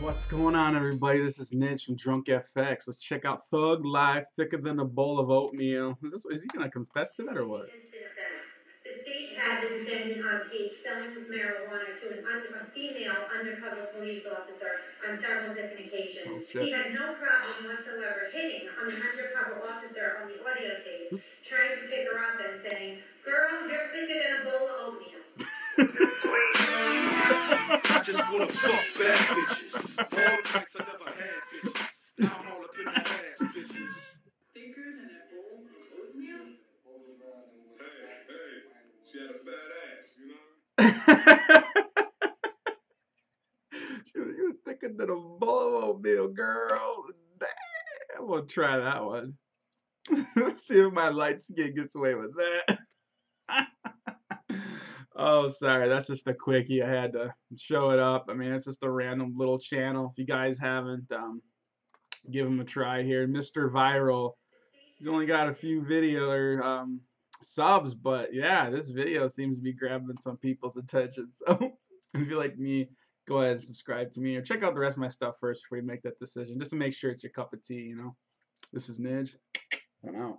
What's going on, everybody? This is Nidge from DrunkFX. Let's check out Thug Life, thicker than a bowl of oatmeal. Is this? Is he gonna confess to that or what? The state had the defendant on tape selling marijuana to an un- a female undercover police officer on several different occasions. Oh, he had no problem whatsoever hitting on the undercover officer on the audio tape, trying to pick her up and saying, "Girl, you're thicker than a bowl of oatmeal." I just wanna fuck bad bitches. All the nights I never had bitches. Now I'm all up in that ass, bitches. thicker than a bowl of oatmeal? Hey, hey, she had a fat ass, you know? Shoot, you thicker than a bowl of oatmeal, girl. Damn, I'm gonna try that one. See if my light skin gets away with that. Oh, sorry, that's just a quickie. I had to show it up. I mean, it's just a random little channel. If you guys haven't, um, give him a try here. Mr. Viral. He's only got a few video or um, subs, but yeah, this video seems to be grabbing some people's attention. So if you like me, go ahead and subscribe to me or check out the rest of my stuff first before you make that decision, just to make sure it's your cup of tea. You know, this is Nidge. I'm out.